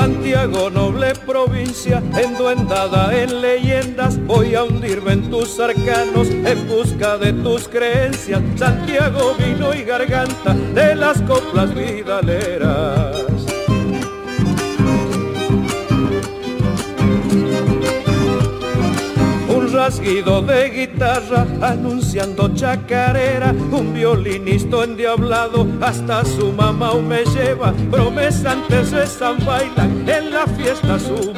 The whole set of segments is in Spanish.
Santiago, noble provincia, enduendada en leyendas, voy a hundirme en tus arcanos en busca de tus creencias. Santiago, vino y garganta de las coplas vidaleras. Rasguido de guitarra anunciando chacarera, un violinista endiablado hasta su mamá me lleva, promesa antes de San bailan en la fiesta su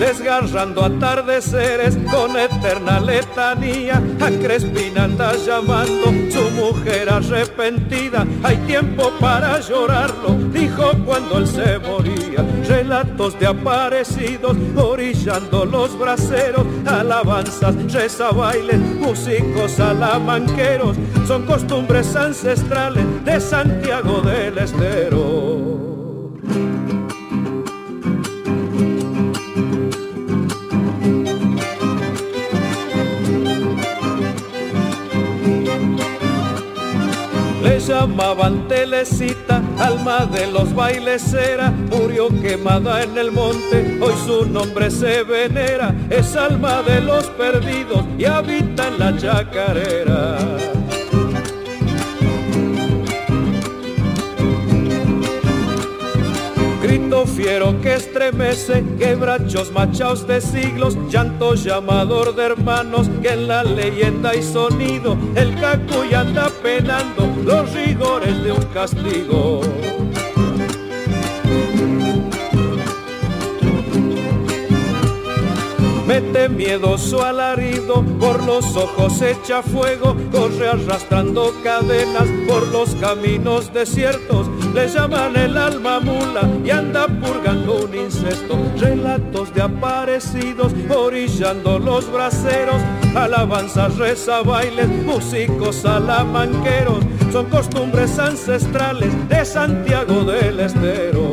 desgarrando atardeceres con eterna letanía. A Crespina anda llamando su mujer arrepentida. Hay tiempo para llorarlo, dijo cuando él se moría. Relatos de aparecidos orillando los braceros, alabanzas, reza bailes, músicos alamanqueros. Son costumbres ancestrales de Santiago del Estero. Llamaban Telecita, alma de los bailes era, murió quemada en el monte, hoy su nombre se venera, es alma de los perdidos y habita en la chacarera. Fiero que estremece, quebrachos machaos de siglos, llanto llamador de hermanos, que en la leyenda y sonido el cacuy anda penando los rigores de un castigo. Mete miedoso alarido, por los ojos echa fuego, corre arrastrando cadenas por los caminos desiertos, le llaman mula y anda purgando un incesto. Relatos de aparecidos, orillando los braceros, alabanzas, reza, bailes, músicos salamanqueros, son costumbres ancestrales de Santiago del Estero.